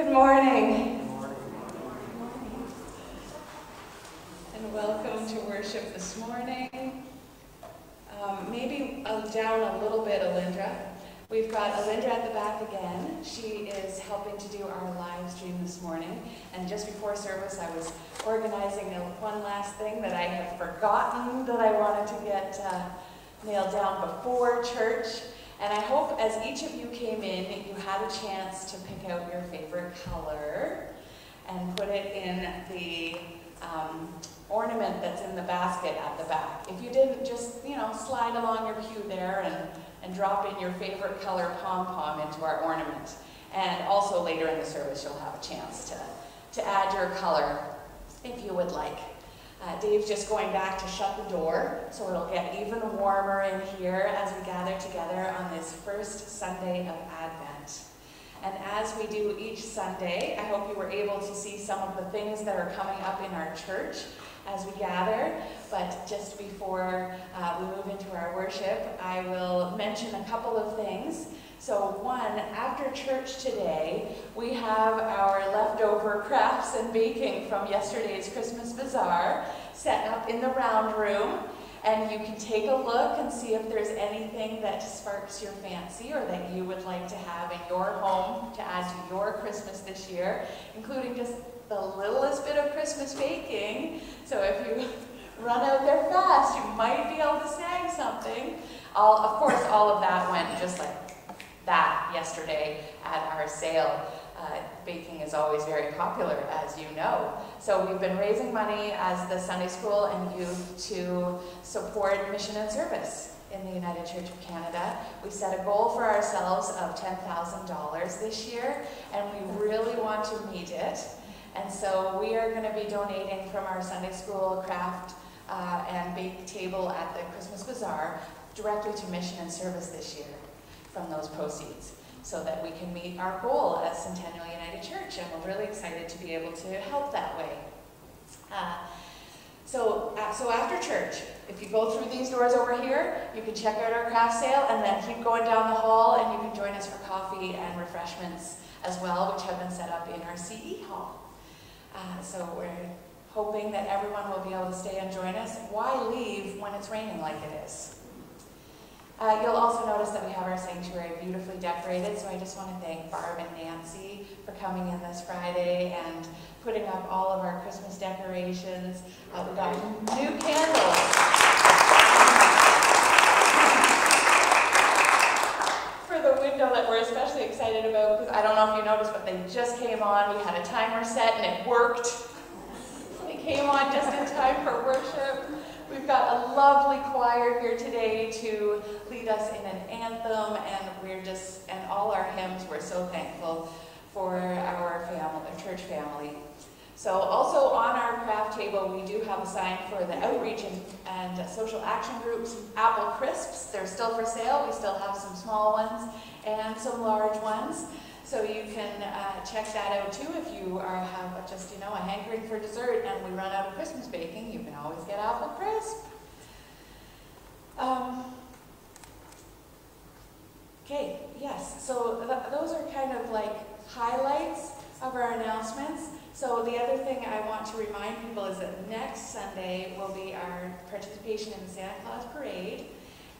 Good morning. And welcome to worship this morning. Um, maybe uh, down a little bit, Alindra. We've got Alindra at the back again. She is helping to do our live stream this morning. And just before service, I was organizing one last thing that I had forgotten that I wanted to get uh, nailed down before church. And I hope as each of you came in, you had a chance to pick out your favorite color and put it in the um, ornament that's in the basket at the back. If you didn't, just, you know, slide along your pew there and, and drop in your favorite color pom-pom into our ornament. And also later in the service, you'll have a chance to, to add your color if you would like. Uh, Dave's just going back to shut the door, so it'll get even warmer in here as we gather together on this first Sunday of Advent. And as we do each Sunday, I hope you were able to see some of the things that are coming up in our church as we gather. But just before uh, we move into our worship, I will mention a couple of things. So one, after church today, we have our leftover crafts and baking from yesterday's Christmas Bazaar set up in the round room. And you can take a look and see if there's anything that sparks your fancy or that you would like to have in your home to add to your Christmas this year, including just the littlest bit of Christmas baking. So if you run out there fast, you might be able to snag something. All, of course, all of that went just like that yesterday at our sale. Uh, baking is always very popular, as you know. So we've been raising money as the Sunday School and youth to support mission and service in the United Church of Canada. We set a goal for ourselves of $10,000 this year, and we really want to meet it. And so we are going to be donating from our Sunday School craft uh, and bake table at the Christmas Bazaar directly to mission and service this year from those proceeds so that we can meet our goal as Centennial United Church. And we're really excited to be able to help that way. Uh, so, uh, so after church, if you go through these doors over here, you can check out our craft sale and then keep going down the hall and you can join us for coffee and refreshments as well, which have been set up in our CE hall. Uh, so we're hoping that everyone will be able to stay and join us. Why leave when it's raining like it is? Uh, you'll also notice that we have our sanctuary beautifully decorated, so I just want to thank Barb and Nancy for coming in this Friday and putting up all of our Christmas decorations. Uh, we got new candles. For the window that we're especially excited about, because I don't know if you noticed, but they just came on. We had a timer set and it worked. They came on just in time for worship. We've got a lovely choir here today to lead us in an anthem, and we're just, and all our hymns, we're so thankful for our family, our church family. So also on our craft table, we do have a sign for the outreach and, and social action groups, Apple Crisps. They're still for sale. We still have some small ones and some large ones. So you can uh, check that out too if you are, have just, you know, a hankering for dessert and we run out of Christmas baking, you can always get apple crisp. Um, okay, yes, so th those are kind of like highlights of our announcements. So the other thing I want to remind people is that next Sunday will be our participation in the Santa Claus Parade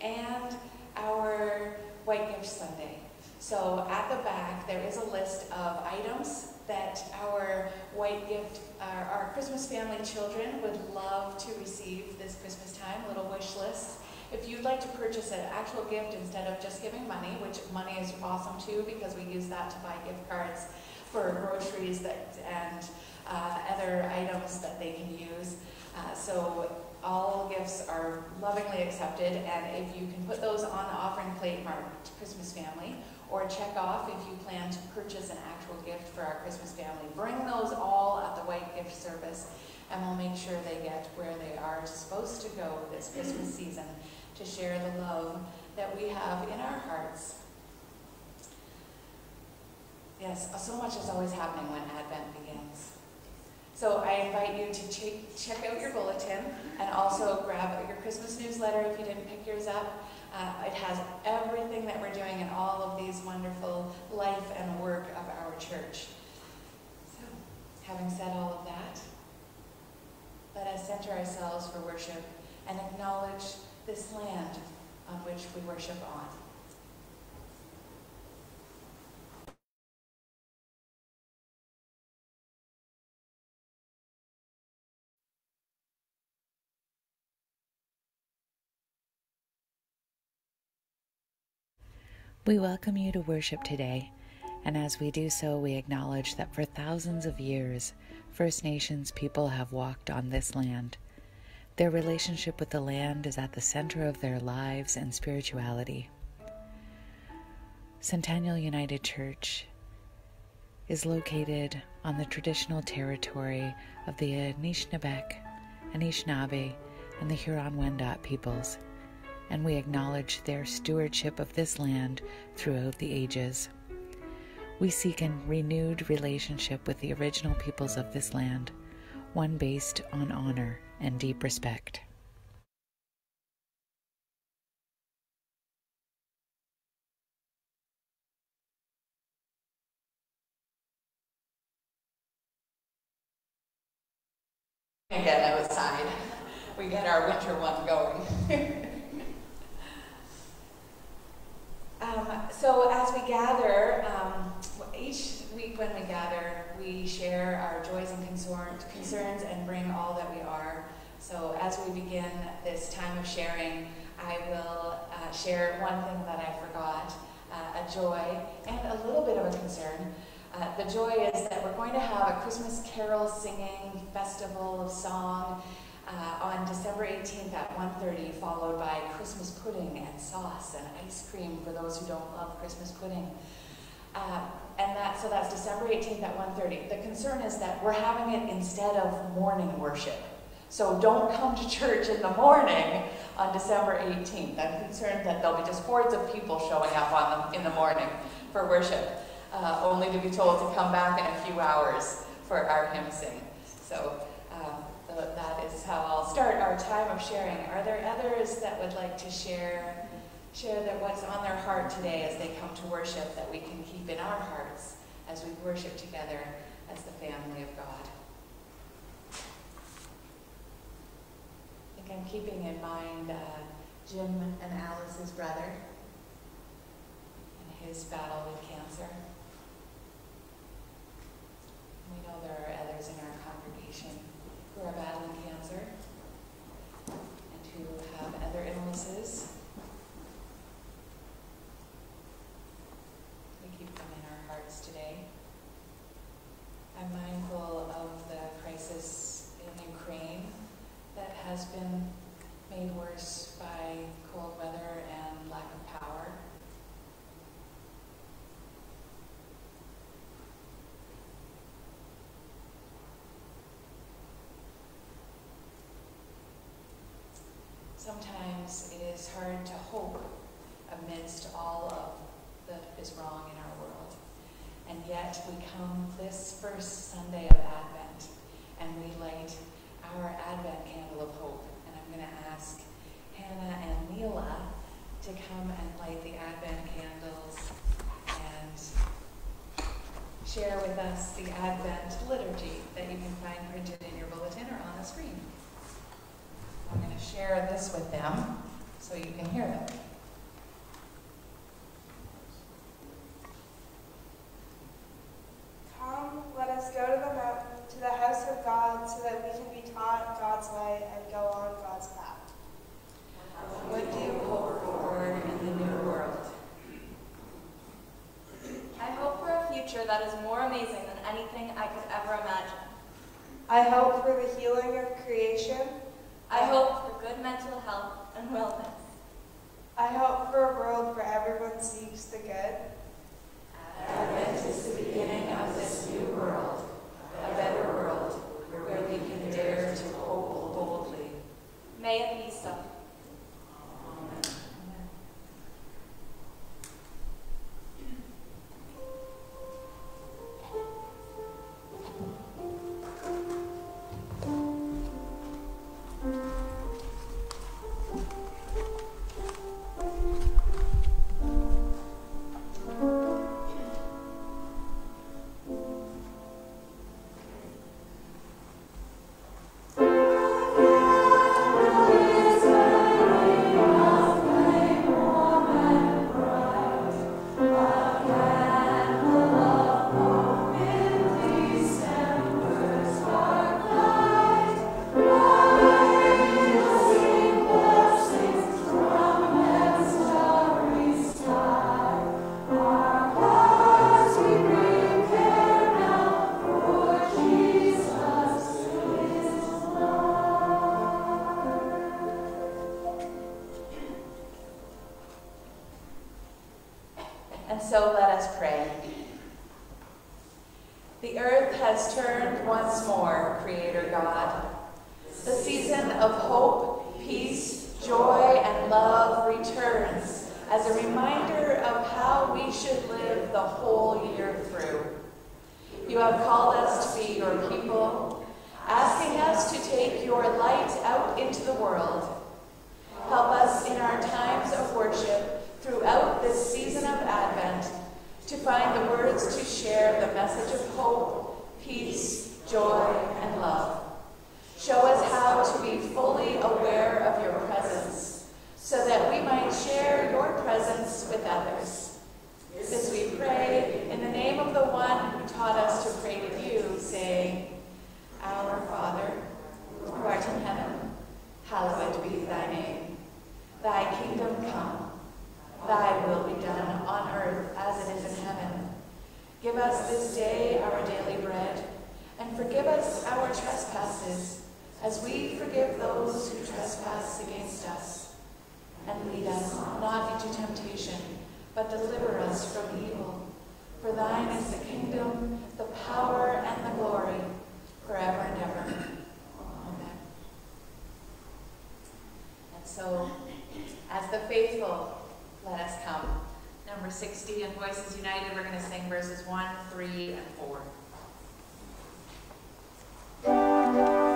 and our White Gift Sunday. So at the back, there is a list of items that our white gift, our, our, Christmas family children would love to receive this Christmas time, little wish lists. If you'd like to purchase an actual gift instead of just giving money, which money is awesome too because we use that to buy gift cards for groceries that, and uh, other items that they can use. Uh, so all gifts are lovingly accepted and if you can put those on the offering plate marked Christmas family or check off if you plan to purchase an actual gift for our Christmas family. Bring those all at the white gift service and we'll make sure they get where they are supposed to go this Christmas season to share the love that we have in our hearts. Yes, so much is always happening when Advent begins. So I invite you to check, check out your bulletin and also grab your Christmas newsletter if you didn't pick yours up. Uh, it has everything that we're doing in all of these wonderful life and work of our church. So, having said all of that, let us center ourselves for worship and acknowledge this land on which we worship on. We welcome you to worship today, and as we do so, we acknowledge that for thousands of years, First Nations people have walked on this land. Their relationship with the land is at the center of their lives and spirituality. Centennial United Church is located on the traditional territory of the Anishinaabeg, Anishinaabe, and the Huron Wendat peoples and we acknowledge their stewardship of this land throughout the ages. We seek a renewed relationship with the original peoples of this land, one based on honor and deep respect. Get outside. We get our winter one going. Um, so as we gather, um, each week when we gather, we share our joys and concerns and bring all that we are. So as we begin this time of sharing, I will uh, share one thing that I forgot, uh, a joy and a little bit of a concern. Uh, the joy is that we're going to have a Christmas carol singing festival of song uh, on December 18th at 1.30, followed by Christmas pudding and sauce and ice cream for those who don't love Christmas pudding. Uh, and that, so that's December 18th at 1.30. The concern is that we're having it instead of morning worship. So don't come to church in the morning on December 18th. I'm concerned that there'll be just hordes of people showing up on the, in the morning for worship, uh, only to be told to come back in a few hours for our hymn sing. So that is how I'll start our time of sharing. Are there others that would like to share, share that what's on their heart today as they come to worship that we can keep in our hearts as we worship together as the family of God? I'm keeping in mind uh, Jim and Alice's brother and his battle with cancer. We know there are others in our congregation who are battling cancer and who have other illnesses. We keep them in our hearts today. I'm mindful of the crisis has been made worse by cold weather and lack of power. sometimes it is hard to hope amidst all of that is wrong in our world. And yet we come this first Sunday of Advent and we light our Advent candle of hope. And I'm going to ask Hannah and Neela to come and light the Advent candles and share with us the Advent liturgy that you can find printed in your bulletin or on the screen. I'm going to share this with them so you can hear them. Returns as a reminder of how we should live the whole year through. You have called us to be your people, asking us to take your light out into the world. Help us in our times of worship throughout this season of Advent to find the words to share the message of hope, peace, joy, and love. Show us how to be fully aware of your so that we might share your presence with others. This we pray in the name of the one who taught us to pray to you, saying, Our Father, who art in heaven, hallowed be thy name. Thy kingdom come, thy will be done on earth as it is in heaven. Give us this day our daily bread, and forgive us our trespasses, as we forgive those who trespass against us. And lead us not into temptation, but deliver us from evil. For thine is the kingdom, the power, and the glory, forever and ever. Amen. And so, as the faithful, let us come. Number 60 in Voices United, we're going to sing verses 1, 3, and 4.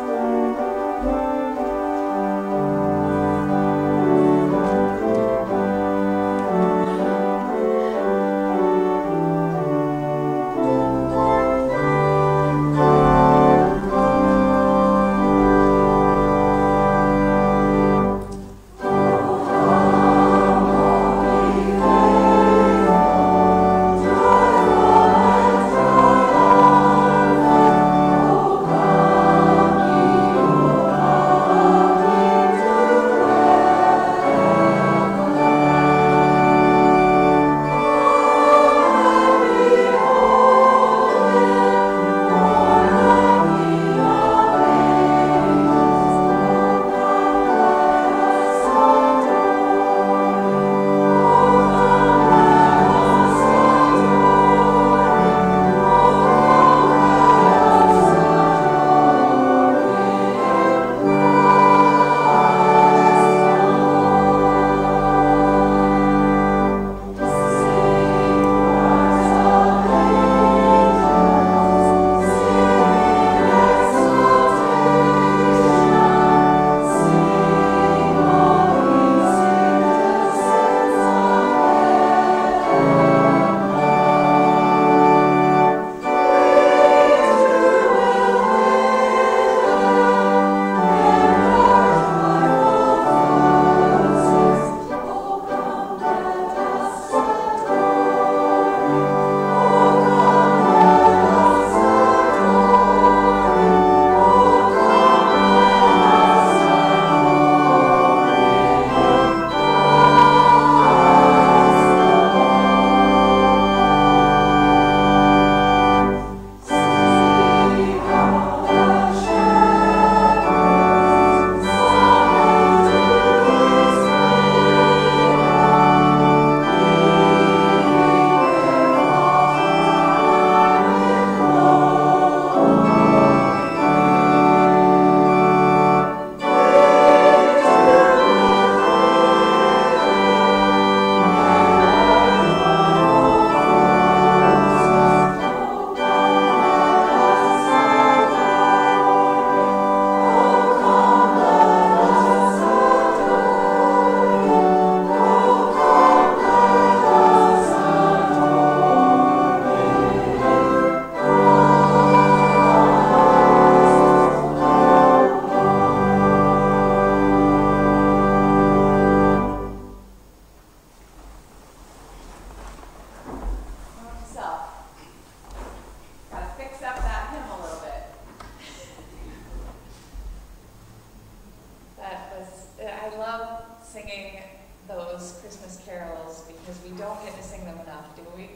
singing those Christmas carols because we don't get to sing them enough, do we?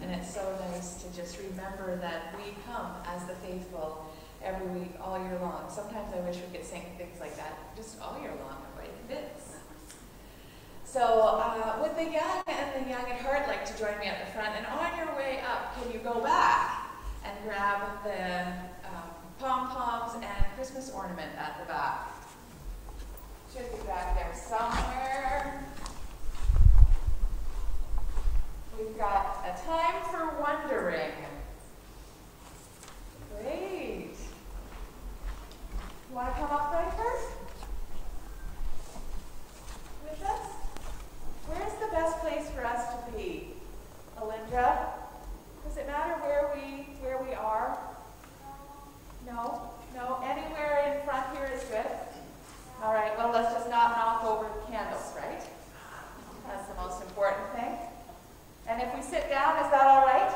And it's so nice to just remember that we come as the faithful every week, all year long. Sometimes I wish we could sing things like that just all year long, everybody fits. So uh, the young and the young at heart like to join me at the front? And on your way up, can you go back and grab the um, pom-poms and Christmas ornament at the back? Should be back there somewhere. We've got a time for wondering. Great. You want to come up, Piper? With us? Where's the best place for us to be? Alindra? Does it matter where we where we are? No? No? Anywhere in front here is good? All right, well, let's just not knock over the candles, right? That's the most important thing. And if we sit down, is that all right?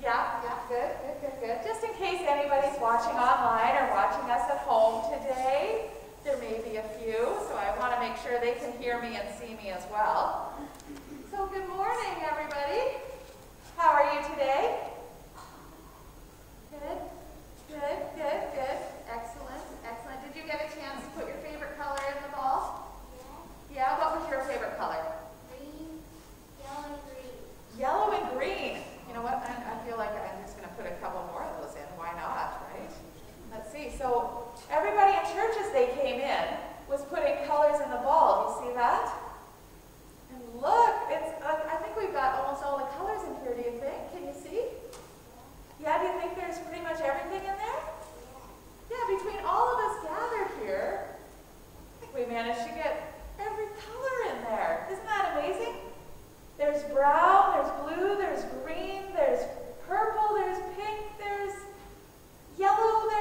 Yeah, yeah, good, good, good, good. Just in case anybody's watching online or watching us at home today, there may be a few, so I want to make sure they can hear me and see me as well. So good morning, everybody. How are you today? Good, good, good, good. Excellent, excellent. Did you get a chance to put your favorite color in the ball? Yeah, what was your favorite color? Green, yellow, and green. Yellow and green. You know what? I, I feel like I'm just going to put a couple more of those in. Why not, right? Let's see. So everybody in church as they came in was putting colors in the ball. Do you see that? And look, it's. Uh, I think we've got almost all the colors in here. Do you think? Can you see? Yeah. Do you think there's pretty much everything in there? Yeah. Between all of us gathered here, I think we managed to get every color in there. Isn't that amazing? There's brown, there's blue, there's green, there's purple, there's pink, there's yellow, there's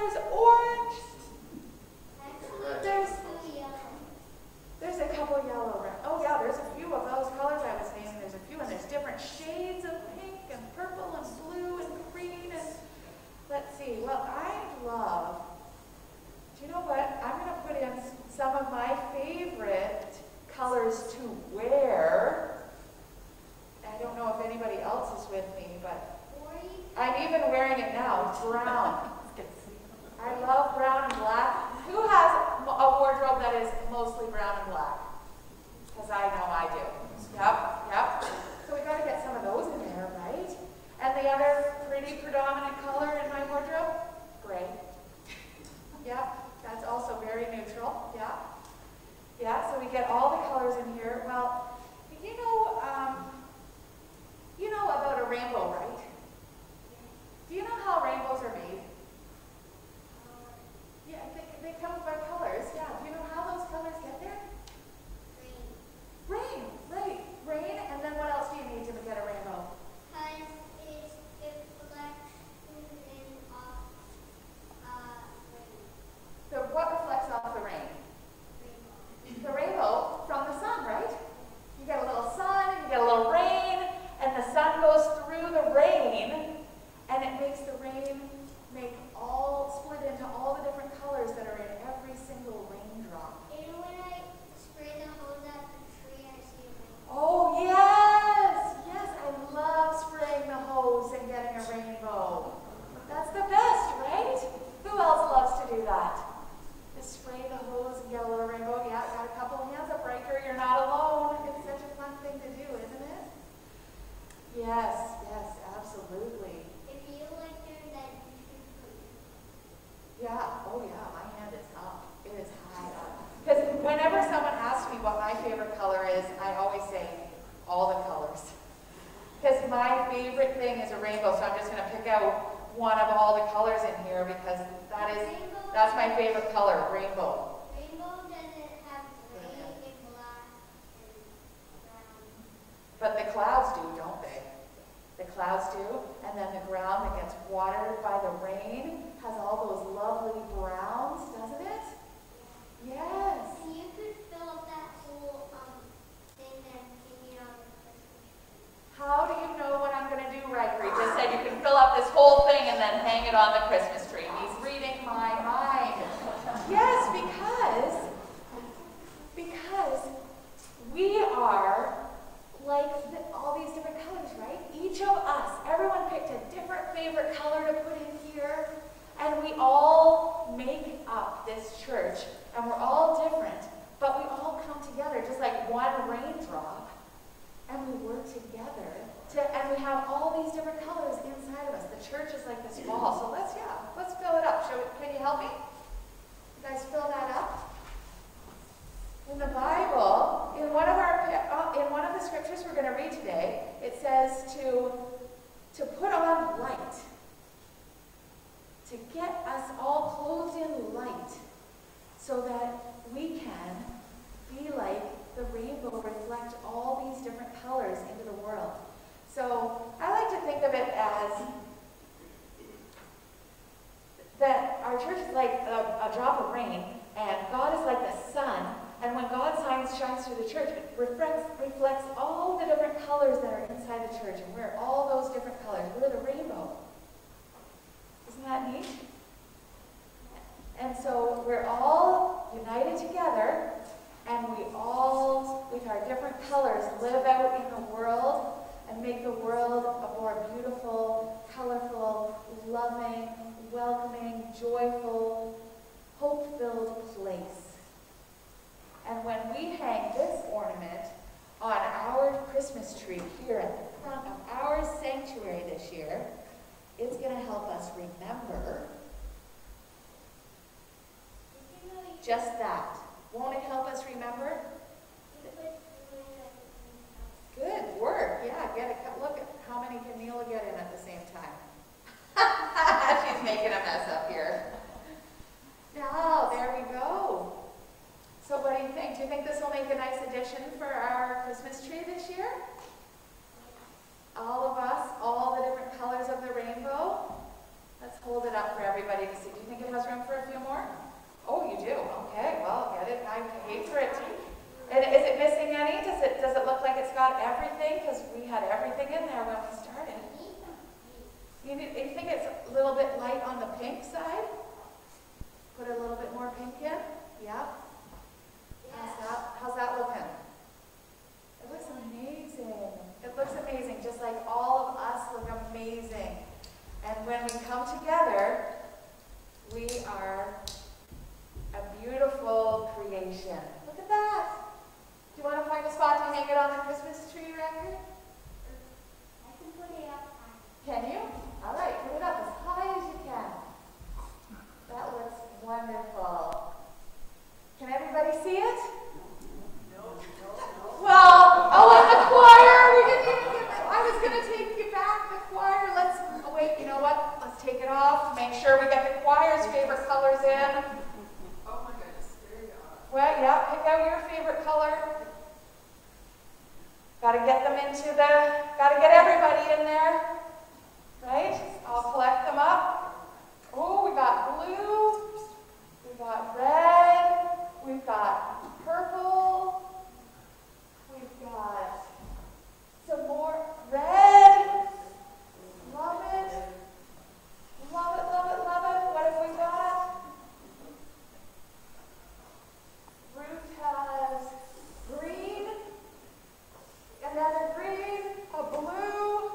colors in here because that is, Rainbow, that's my favorite color, rainbow. rainbow doesn't have gray and black and brown. But the clouds do, don't they? The clouds do, and then the ground that gets watered by the rain has all those lovely browns, doesn't it? Yes. And you could fill up that whole, um, thing the How do you know what I'm going to do, Riker? He just said you can fill up this whole thing and then hang it on the Christmas tree. He's reading my mind. Yes, because, because we are like the, all these different colors, right? Each of us, everyone picked a different favorite color to put in here, and we all make up this church, and we're all different, but we all come together just like one raindrop, and we work together to, and we have all these different colors inside of us. The church is like this wall. So let's, yeah, let's fill it up. Shall we, can you help me? You guys fill that up? In the Bible, in one of our, uh, in one of the scriptures we're going to read today, it says to, to put on light. To get us all clothed in light so that we can be like the rainbow, reflect all these different colors into the world. So I like to think of it as that our church is like a, a drop of rain, and God is like the sun. And when God's shines, shines through the church, it reflects, reflects all the different colors that are inside the church. And we're all those different colors. We're the rainbow. Isn't that neat? And so we're all united together, and we all, with our different colors, live out in the world make the world a more beautiful, colorful, loving, welcoming, joyful, hope-filled place. And when we hang this ornament on our Christmas tree here at the front of our sanctuary this year, it's going to help us remember just that. Won't it help us remember? Good work. Yeah, get it. Look many can Neela get in at the same time. She's making a mess up here. Oh, there we go. So what do you think? Do you think this will make a nice addition for our Christmas tree this year? All of us, all the different colors of the rainbow. Let's hold it up for everybody to see. Do you think it has room for a few more? Oh, you do? Okay, well, get it. I hate for it to. And is it missing any? Does it, does it look like it's got everything? Because we had everything in there when we started. You, need, you think it's a little bit light on the pink side? Put a little bit more pink in? Yeah? How's that, how's that looking? It looks amazing. It looks amazing, just like all of us look amazing. And when we come together, we are a beautiful creation. Look at that. Do you want to find a spot to hang it on the Christmas tree record? I can you? All right, put it up as high as you can. That looks wonderful. Can everybody see it? No. Well, oh, and the choir. We didn't even get. I was gonna take you back the choir. Let's. Oh wait. You know what? Let's take it off. Make sure we get the choir's favorite colors in. Oh my goodness, there you are. Well, yeah. Pick out your favorite color. Got to get them into the. Got to get everybody in there. Right? I'll collect them up. Oh, we got blue. We got red. We've got purple. We've got some more red. Love it. Love it, love it, love it. What have we got? Ruth has green, another green, a blue,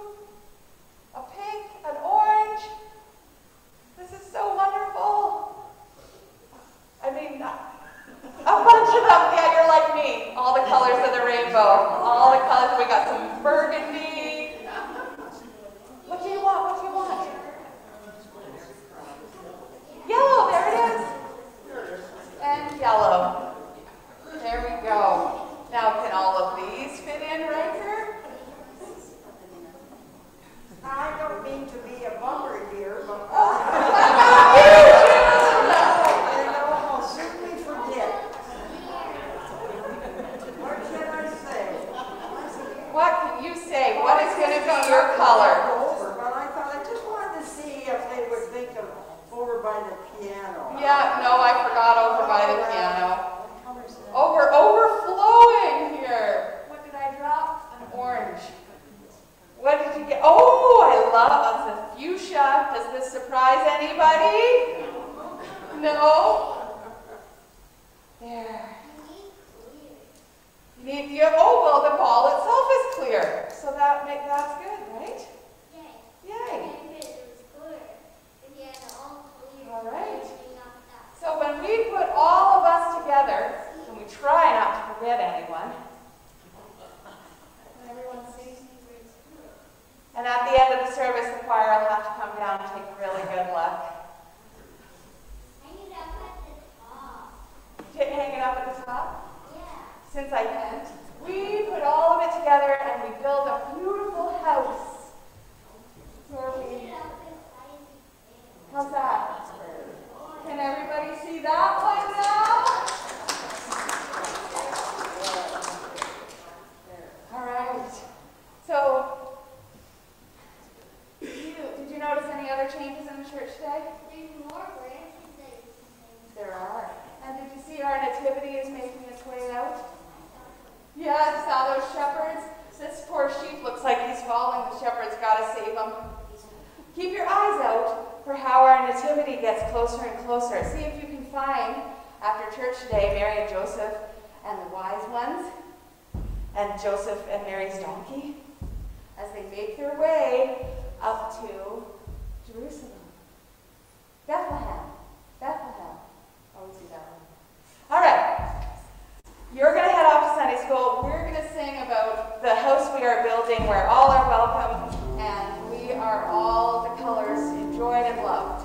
to save them. Keep your eyes out for how our nativity gets closer and closer. See if you can find, after church today, Mary and Joseph and the wise ones, and Joseph and Mary's donkey, as they make their way up to Jerusalem. Bethlehem. Bethlehem. Oh, Always do that one. All right. You're going to head off to Sunday school. We're going to sing about the house we are building where all are welcome are all the colors enjoyed and loved.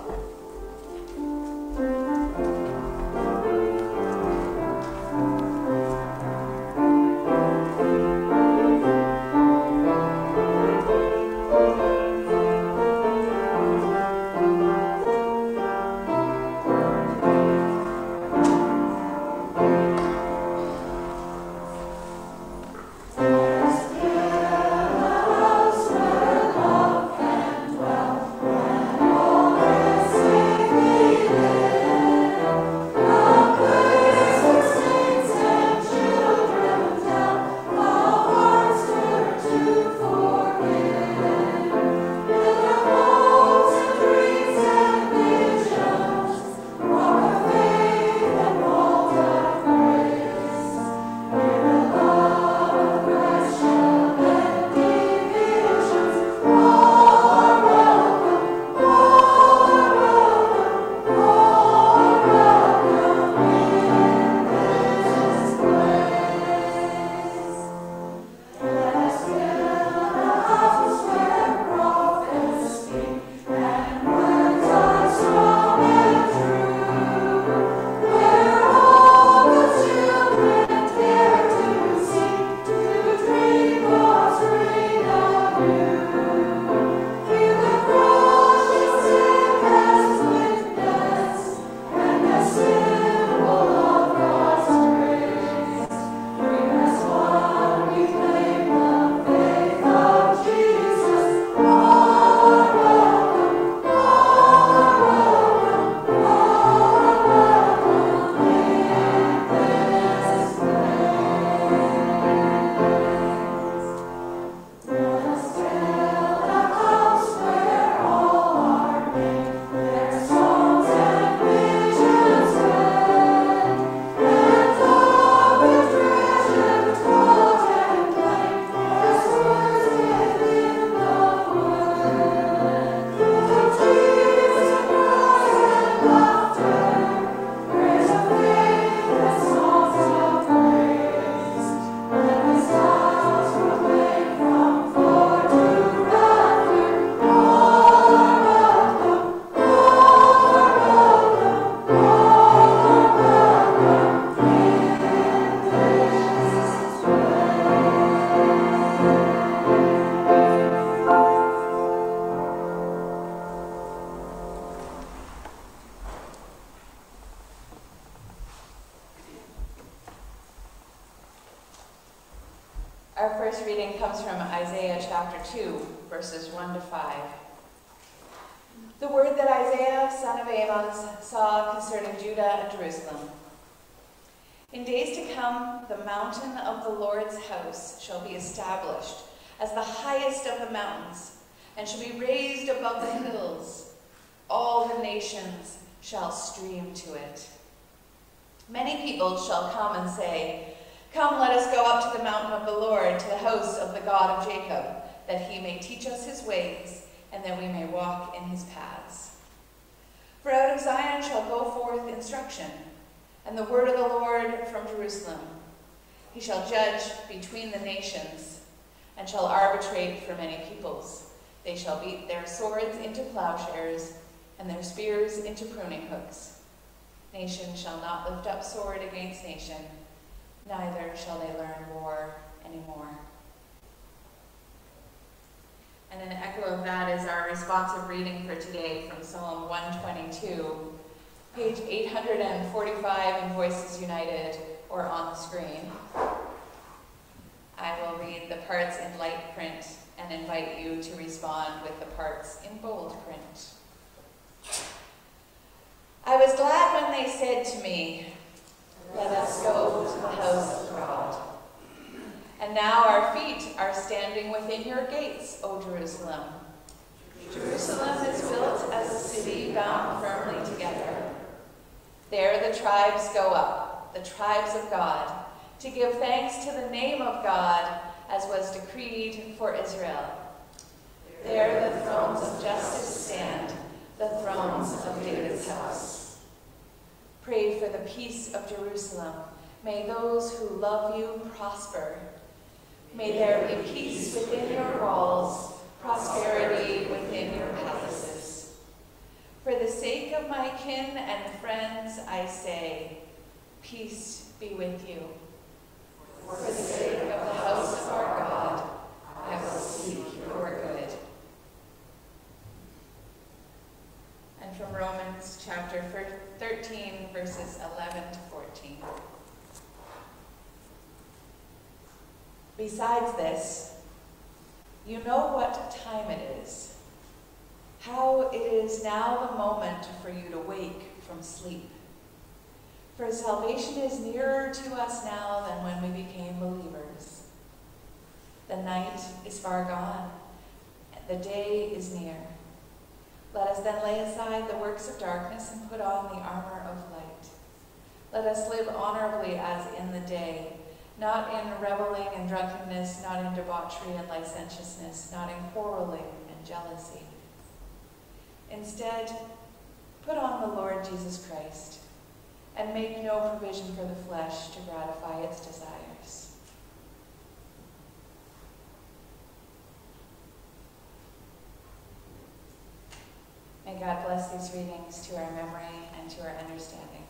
First reading comes from Isaiah chapter 2, verses 1 to 5. The word that Isaiah, son of Amos, saw concerning Judah and Jerusalem. In days to come, the mountain of the Lord's house shall be established as the highest of the mountains, and shall be raised above the hills. All the nations shall stream to it. Many people shall come and say, Come, let us go up to the mountain of the Lord, to the house of the God of Jacob, that he may teach us his ways, and that we may walk in his paths. For out of Zion shall go forth instruction, and the word of the Lord from Jerusalem. He shall judge between the nations, and shall arbitrate for many peoples. They shall beat their swords into plowshares, and their spears into pruning hooks. Nation shall not lift up sword against nation, neither shall they learn war anymore. And an echo of that is our responsive reading for today from Psalm 122, page 845 in Voices United or on the screen. I will read the parts in light print and invite you to respond with the parts in bold print. I was glad when they said to me, Let us go to the house of God. And now our feet are standing within your gates, O Jerusalem. Jerusalem is built as a city bound firmly together. There the tribes go up, the tribes of God, to give thanks to the name of God as was decreed for Israel. There the thrones of justice stand, the thrones of David's house. Pray for the peace of Jerusalem. May those who love you prosper. May there be peace within your walls, prosperity within your palaces. For the sake of my kin and friends, I say, peace be with you. For the sake of the house of our God, I will seek your good. And from Romans chapter 13, verses 11 to 14. Besides this, you know what time it is, how it is now the moment for you to wake from sleep. For salvation is nearer to us now than when we became believers. The night is far gone, the day is near. Let us then lay aside the works of darkness and put on the armor of light. Let us live honorably as in the day not in reveling and drunkenness, not in debauchery and licentiousness, not in quarreling and jealousy. Instead, put on the Lord Jesus Christ and make no provision for the flesh to gratify its desires. May God bless these readings to our memory and to our understanding.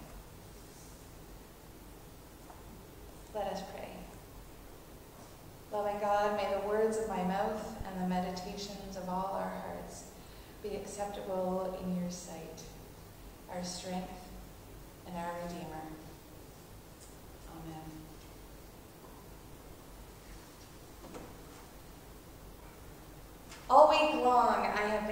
Let us pray. Loving God, may the words of my mouth and the meditations of all our hearts be acceptable in your sight, our strength and our Redeemer. Amen. All week long, I have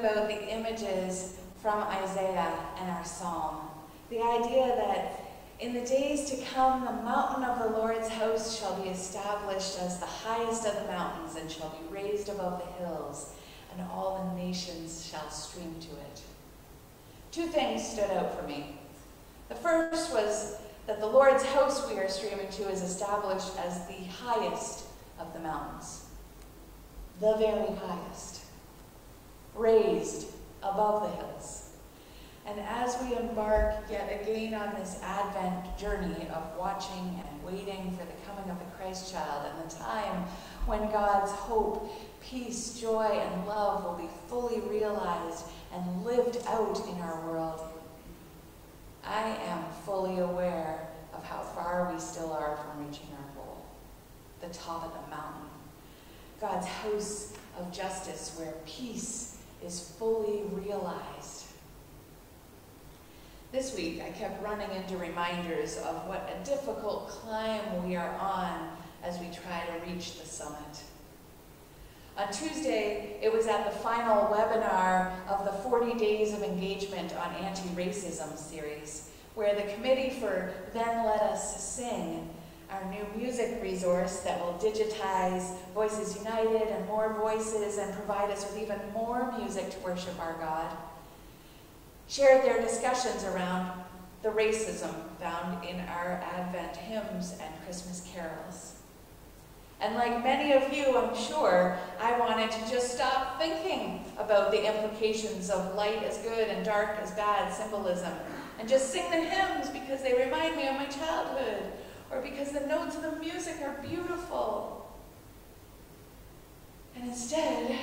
about the images from Isaiah and our psalm. The idea that in the days to come, the mountain of the Lord's house shall be established as the highest of the mountains and shall be raised above the hills, and all the nations shall stream to it. Two things stood out for me. The first was that the Lord's house we are streaming to is established as the highest of the mountains, the very highest, raised above the hills. And as we embark yet again on this Advent journey of watching and waiting for the coming of the Christ child and the time when God's hope, peace, joy, and love will be fully realized and lived out in our world, I am fully aware of how far we still are from reaching our goal the top of the mountain. God's house of justice where peace is fully realized this week, I kept running into reminders of what a difficult climb we are on as we try to reach the summit. On Tuesday, it was at the final webinar of the 40 Days of Engagement on Anti-Racism series, where the Committee for Then Let Us Sing, our new music resource that will digitize Voices United and more voices and provide us with even more music to worship our God, shared their discussions around the racism found in our Advent hymns and Christmas carols. And like many of you, I'm sure, I wanted to just stop thinking about the implications of light as good and dark as bad symbolism and just sing the hymns because they remind me of my childhood or because the notes of the music are beautiful. And instead,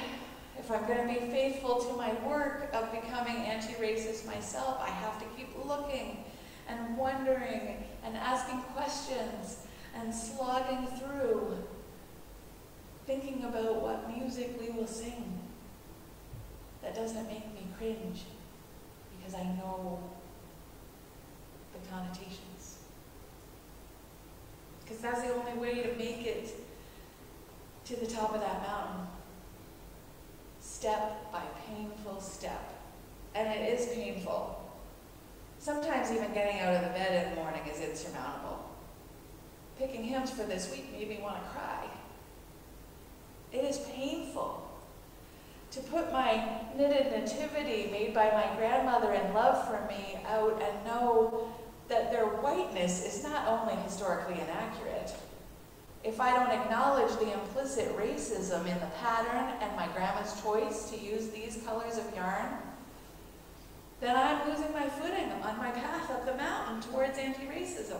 if I'm going to be faithful to my work of becoming anti-racist myself, I have to keep looking and wondering and asking questions and slogging through, thinking about what music we will sing that doesn't make me cringe because I know the connotations. Because that's the only way to make it to the top of that mountain step by painful step. And it is painful. Sometimes even getting out of the bed in the morning is insurmountable. Picking hymns for this week made me want to cry. It is painful to put my knitted nativity made by my grandmother in love for me out and know that their whiteness is not only historically inaccurate. If I don't acknowledge the implicit racism in the pattern and my grandma's choice to use these colors of yarn, then I'm losing my footing on my path up the mountain towards anti-racism.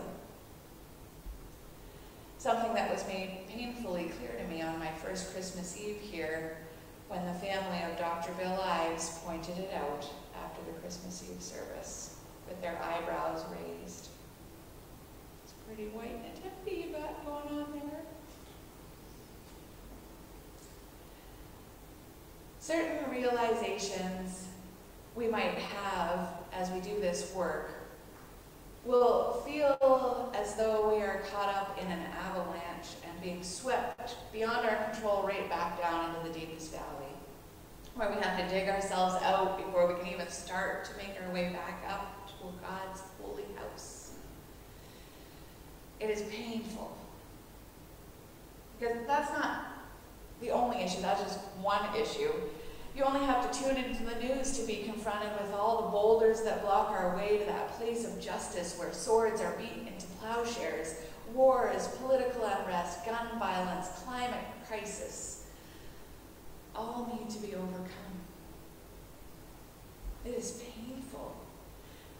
Something that was made painfully clear to me on my first Christmas Eve here when the family of Dr. Bill Ives pointed it out after the Christmas Eve service with their eyebrows raised. Pretty white nativity you got going on there. Certain realizations we might have as we do this work will feel as though we are caught up in an avalanche and being swept beyond our control right back down into the deepest valley, where we have to dig ourselves out before we can even start to make our way back up to God's. It is painful. Because that's not the only issue, that's just one issue. You only have to tune into the news to be confronted with all the boulders that block our way to that place of justice where swords are beaten into plowshares, wars, political unrest, gun violence, climate crisis, all need to be overcome. It is painful.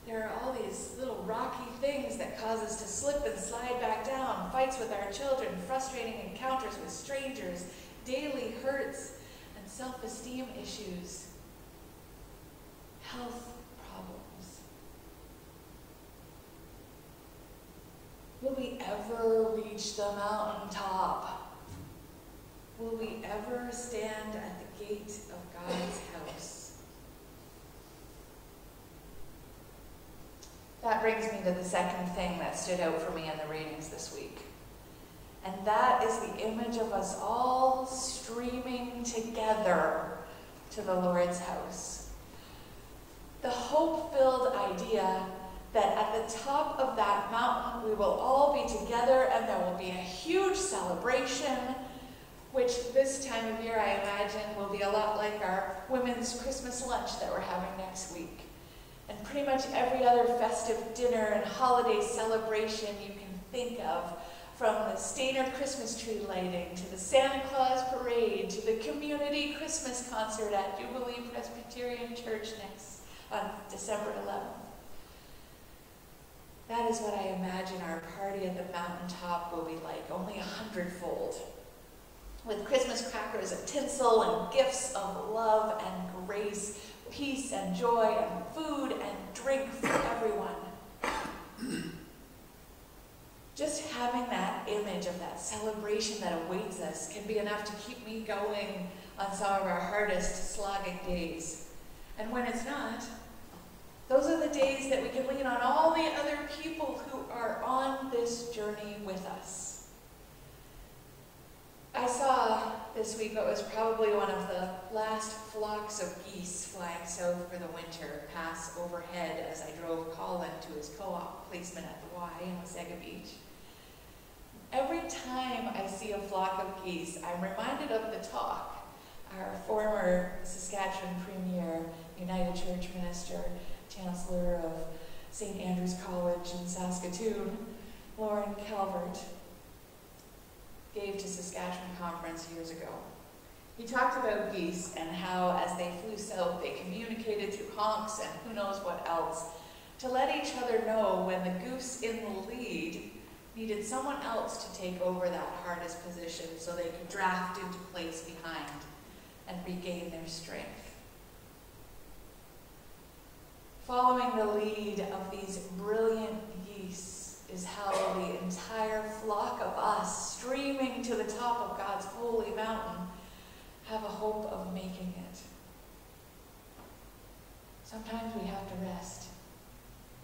There are all these little rocky things that cause us to slip and slide back down, fights with our children, frustrating encounters with strangers, daily hurts, and self-esteem issues, health problems. Will we ever reach the mountaintop? Will we ever stand at the gate of God's house? That brings me to the second thing that stood out for me in the readings this week. And that is the image of us all streaming together to the Lord's house. The hope filled idea that at the top of that mountain we will all be together and there will be a huge celebration, which this time of year I imagine will be a lot like our women's Christmas lunch that we're having next week. And pretty much every other festive dinner and holiday celebration you can think of from the Stayner Christmas tree lighting to the Santa Claus parade to the community Christmas concert at Jubilee Presbyterian Church next on December 11th. That is what I imagine our party at the mountaintop will be like, only a hundredfold. With Christmas crackers and tinsel and gifts of love and grace, peace and joy and food and drink for everyone. Just having that image of that celebration that awaits us can be enough to keep me going on some of our hardest slogging days. And when it's not, those are the days that we can lean on all the other people who are on this journey with us. I saw this week what was probably one of the last flocks of geese flying south for the winter pass overhead as I drove Colin to his co-op placement at the Y in Wasaga Beach. Every time I see a flock of geese, I'm reminded of the talk our former Saskatchewan Premier, United Church Minister, Chancellor of St. Andrew's College in Saskatoon, Lorne Calvert, gave to Saskatchewan Conference years ago. He talked about geese and how as they flew south, they communicated through honks and who knows what else to let each other know when the goose in the lead needed someone else to take over that hardest position so they could draft into place behind and regain their strength. Following the lead of these brilliant geese is how the entire flock of us, streaming to the top of God's holy mountain, have a hope of making it. Sometimes we have to rest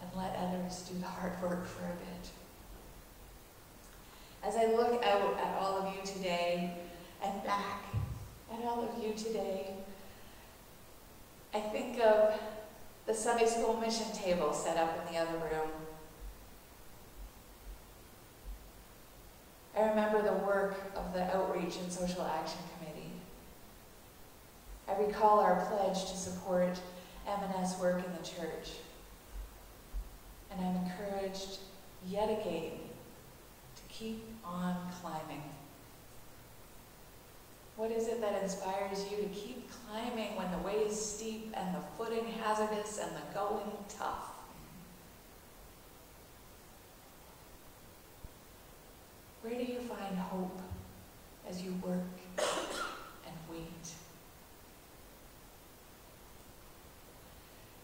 and let others do the hard work for a bit. As I look out at all of you today and back at all of you today, I think of the Sunday school mission table set up in the other room. I remember the work of the Outreach and Social Action Committee. I recall our pledge to support M&S work in the church. And I'm encouraged yet again to keep on climbing. What is it that inspires you to keep climbing when the way is steep and the footing hazardous and the going tough? Where do you find hope as you work and wait?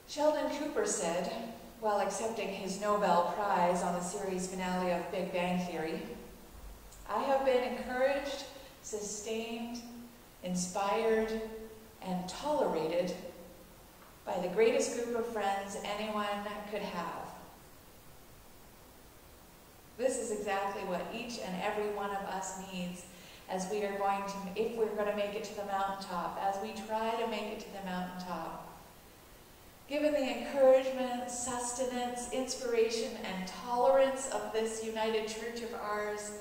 Sheldon Cooper said, while accepting his Nobel Prize on the series finale of Big Bang Theory, I have been encouraged sustained, inspired, and tolerated by the greatest group of friends anyone could have. This is exactly what each and every one of us needs as we are going to, if we're going to make it to the mountaintop, as we try to make it to the mountaintop. Given the encouragement, sustenance, inspiration, and tolerance of this united church of ours,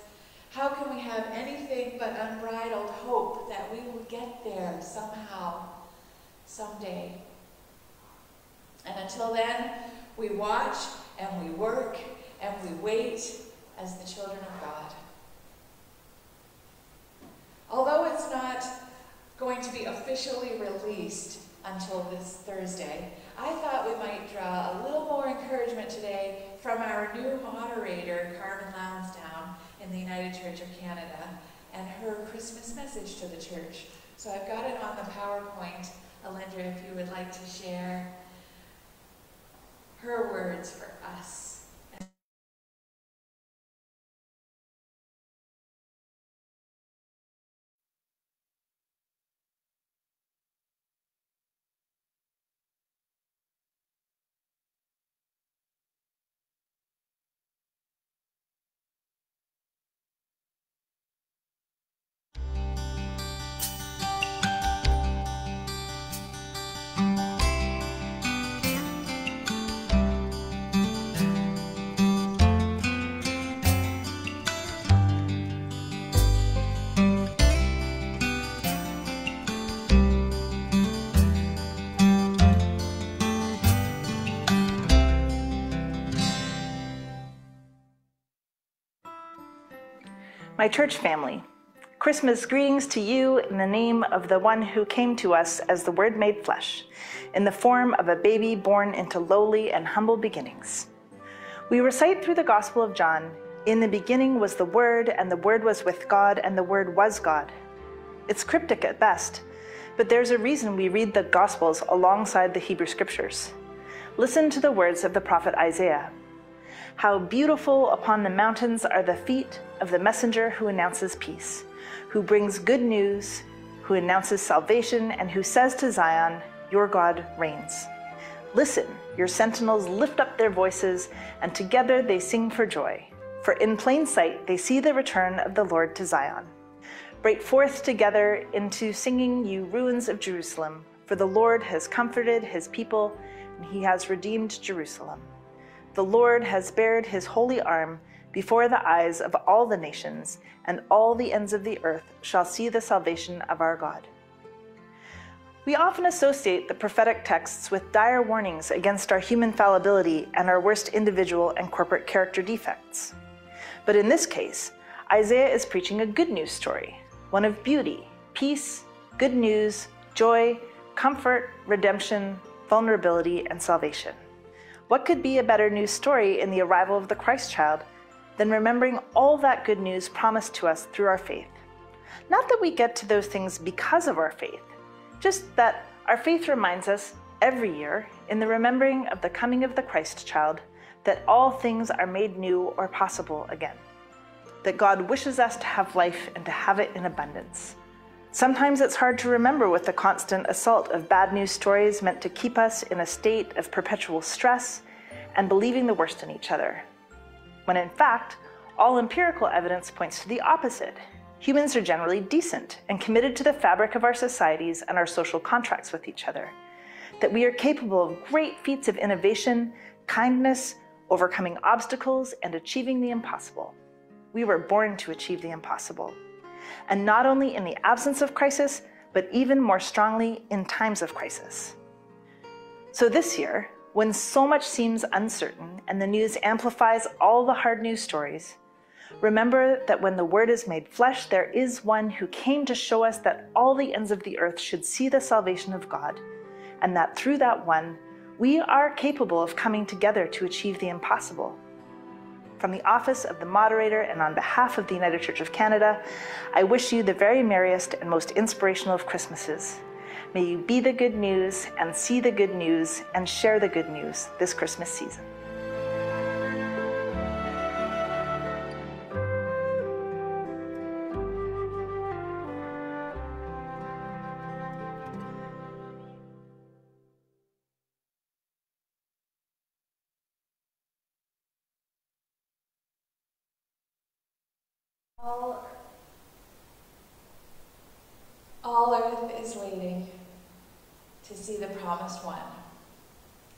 how can we have anything but unbridled hope that we will get there somehow, someday? And until then, we watch and we work and we wait as the children of God. Although it's not going to be officially released until this Thursday, I thought we might draw a little more encouragement today from our new moderator, Carmen Lansdowne, in the United Church of Canada and her Christmas message to the church. So I've got it on the PowerPoint. Alindra, if you would like to share her words for us. My church family, Christmas greetings to you in the name of the one who came to us as the Word made flesh, in the form of a baby born into lowly and humble beginnings. We recite through the Gospel of John In the beginning was the Word, and the Word was with God, and the Word was God. It's cryptic at best, but there's a reason we read the Gospels alongside the Hebrew Scriptures. Listen to the words of the prophet Isaiah. How beautiful upon the mountains are the feet of the messenger who announces peace, who brings good news, who announces salvation, and who says to Zion, Your God reigns. Listen, your sentinels lift up their voices, and together they sing for joy. For in plain sight they see the return of the Lord to Zion. Break forth together into singing, you ruins of Jerusalem, for the Lord has comforted his people, and he has redeemed Jerusalem. The Lord has bared his holy arm before the eyes of all the nations, and all the ends of the earth shall see the salvation of our God. We often associate the prophetic texts with dire warnings against our human fallibility and our worst individual and corporate character defects. But in this case, Isaiah is preaching a good news story, one of beauty, peace, good news, joy, comfort, redemption, vulnerability, and salvation. What could be a better news story in the arrival of the Christ child than remembering all that good news promised to us through our faith. Not that we get to those things because of our faith, just that our faith reminds us every year in the remembering of the coming of the Christ child that all things are made new or possible again. That God wishes us to have life and to have it in abundance. Sometimes it's hard to remember with the constant assault of bad news stories meant to keep us in a state of perpetual stress and believing the worst in each other when in fact, all empirical evidence points to the opposite. Humans are generally decent and committed to the fabric of our societies and our social contracts with each other. That we are capable of great feats of innovation, kindness, overcoming obstacles, and achieving the impossible. We were born to achieve the impossible. And not only in the absence of crisis, but even more strongly in times of crisis. So this year, when so much seems uncertain and the news amplifies all the hard news stories, remember that when the Word is made flesh, there is one who came to show us that all the ends of the earth should see the salvation of God, and that through that one, we are capable of coming together to achieve the impossible. From the office of the moderator and on behalf of the United Church of Canada, I wish you the very merriest and most inspirational of Christmases. May you be the good news and see the good news and share the good news this Christmas season. Promised one.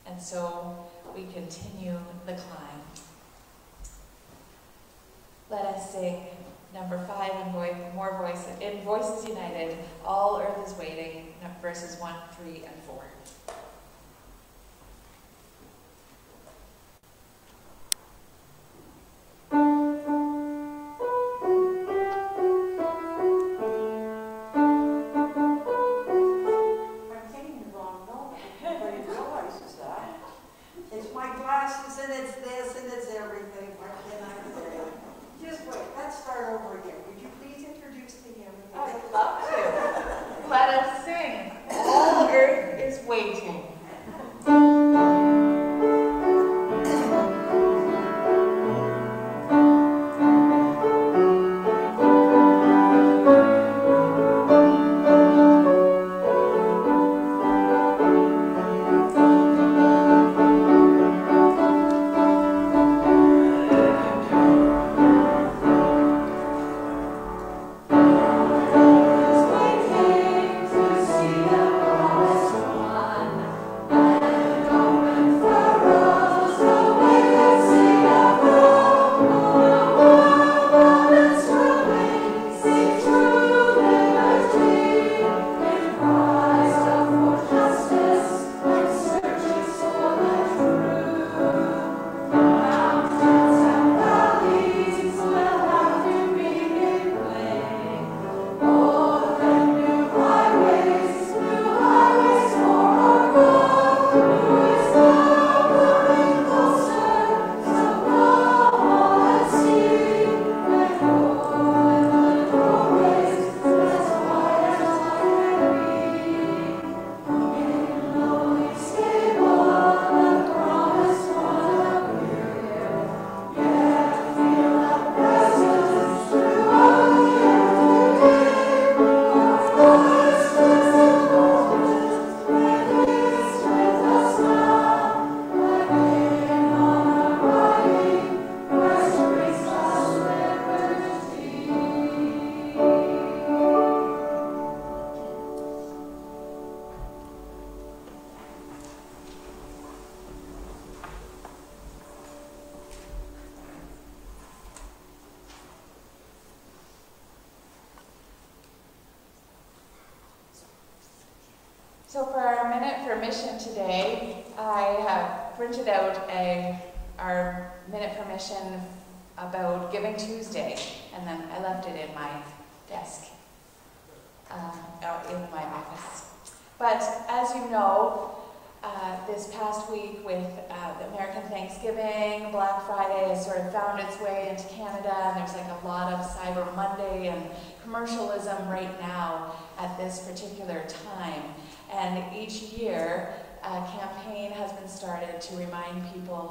And so we continue the climb. Let us sing number five in voice, more voices, in Voices United, All Earth is Waiting, verses one, three, and four.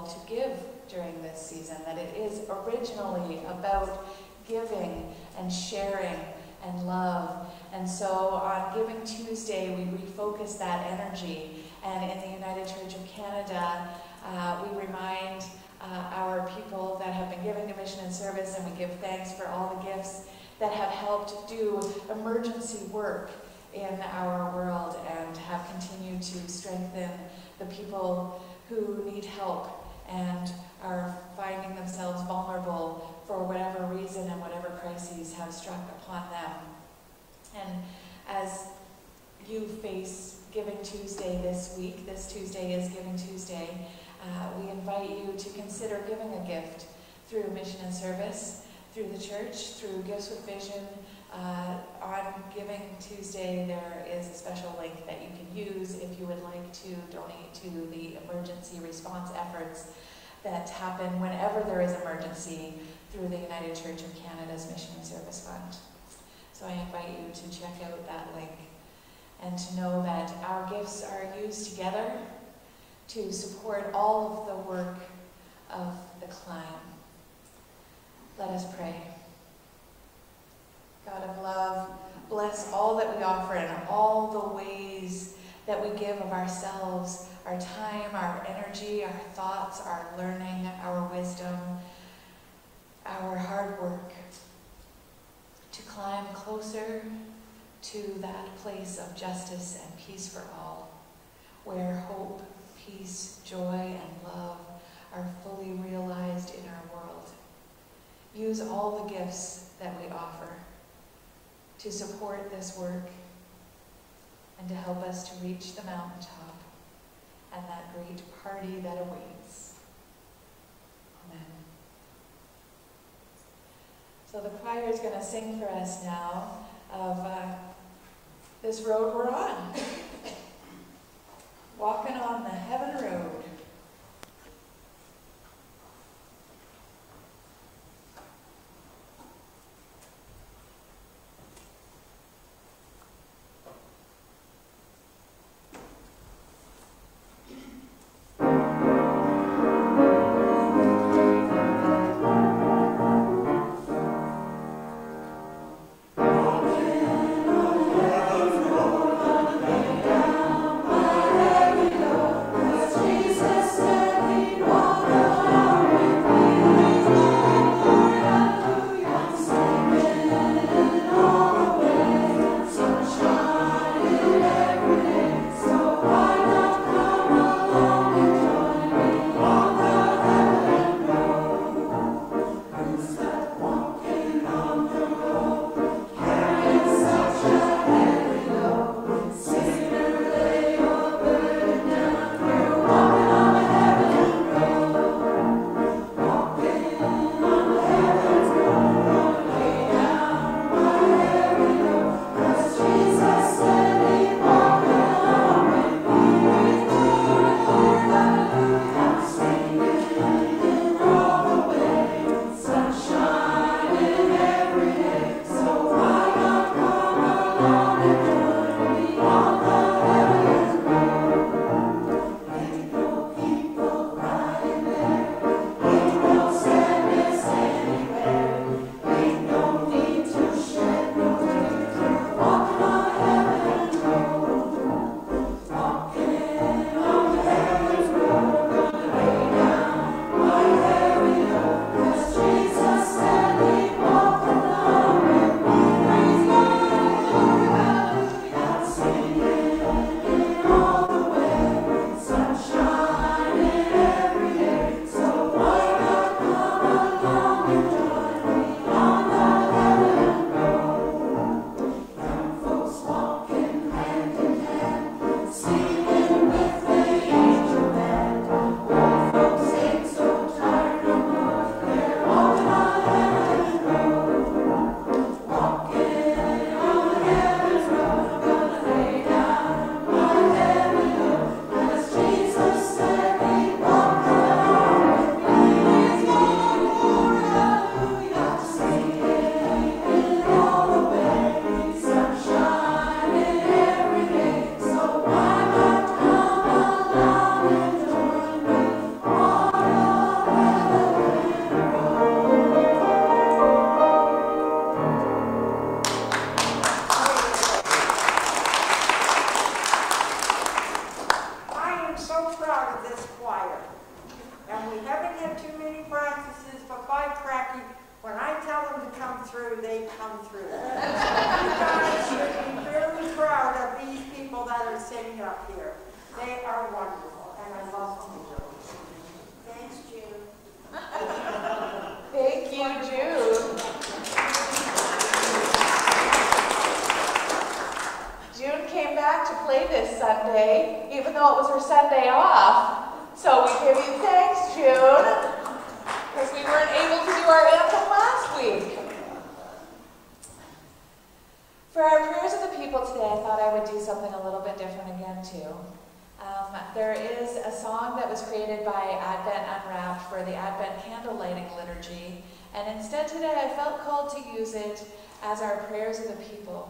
To give during this season, that it is originally about giving and sharing and love. And so on Giving Tuesday, we refocus that energy. And in the United Church of Canada, uh, we remind uh, our people that have been giving to mission and service, and we give thanks for all the gifts that have helped do emergency work in our world and have continued to strengthen the people who need help and are finding themselves vulnerable for whatever reason and whatever crises have struck upon them. And as you face Giving Tuesday this week, this Tuesday is Giving Tuesday, uh, we invite you to consider giving a gift through mission and service, through the church, through Gifts with Vision. Uh, on Giving Tuesday, there is a special link that you can use if you would like to donate to the emergency response efforts that happen whenever there is emergency through the United Church of Canada's Mission and Service Fund. So I invite you to check out that link and to know that our gifts are used together to support all of the work of the climb. Let us pray. God of love, bless all that we offer and all the ways that we give of ourselves, our time, our energy, our thoughts, our learning, our wisdom, our hard work to climb closer to that place of justice and peace for all, where hope, peace, joy, and love are fully realized in our world. Use all the gifts that we offer to support this work and to help us to reach the mountaintop and that great party that awaits. Amen. So the choir is going to sing for us now of uh, this road we're on. Walking on the heaven road.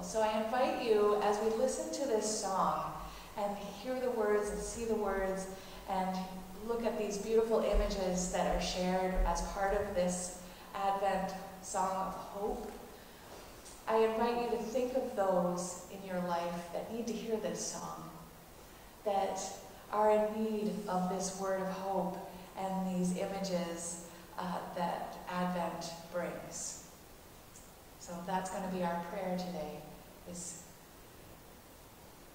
So I invite you, as we listen to this song and hear the words and see the words and look at these beautiful images that are shared as part of this Advent song of hope, I invite you to think of those in your life that need to hear this song, that are in need of this word of hope and these images uh, that Advent brings. So that's going to be our prayer today, is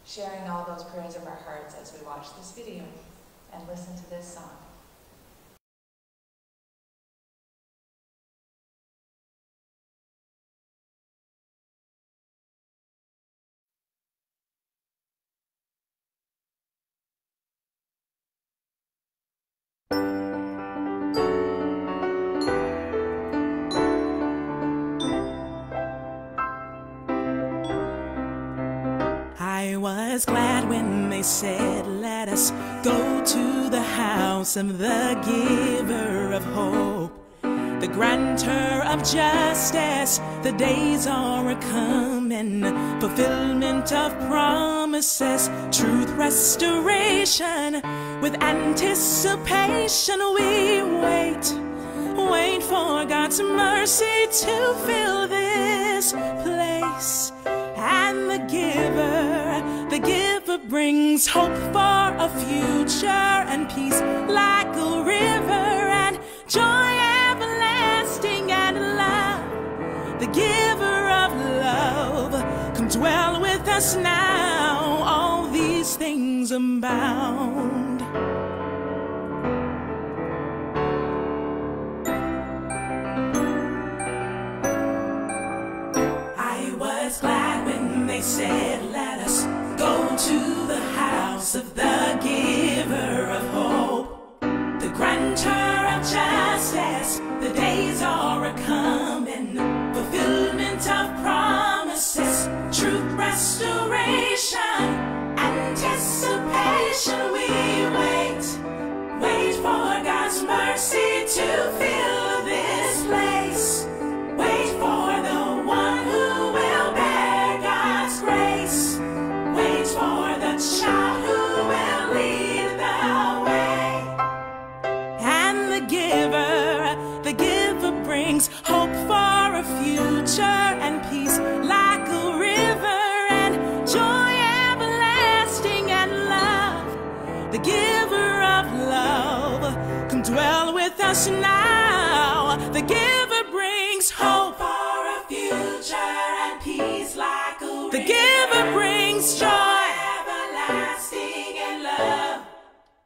sharing all those prayers of our hearts as we watch this video and listen to this song. Said, Let us go to the house of the giver of hope, the grantor of justice. The days are a coming, fulfillment of promises, truth, restoration. With anticipation, we wait, wait for God's mercy to fill this place. And the giver, the giver brings hope for a future and peace like a river and joy everlasting and love. The giver of love, come dwell with us now. All these things abound. I was glad when they said, Let us go to the house of the giver of hope, the grantor of justice. The days are a coming, fulfillment of promises, truth, restoration, anticipation. We wait, wait for God's mercy to fill us now. The giver brings hope for a future and peace like a river. The giver brings joy everlasting and love.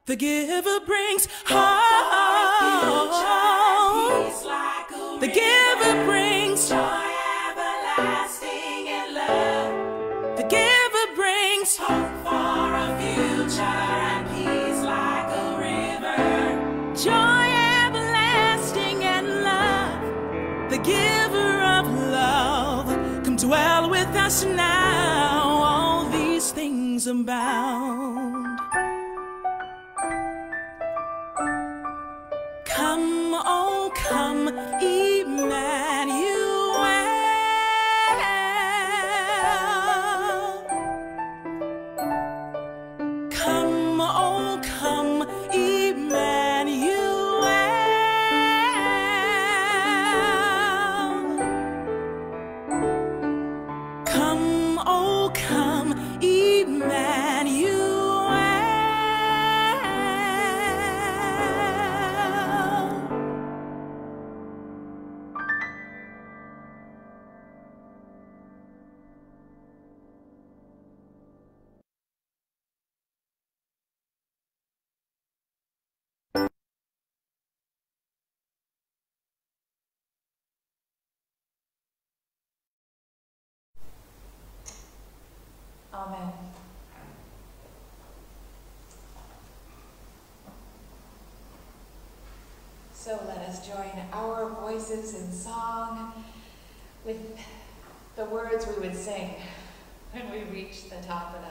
The giver brings hope. Us now. All these things abound. Voices in song. With the words we would sing when we reached the top of that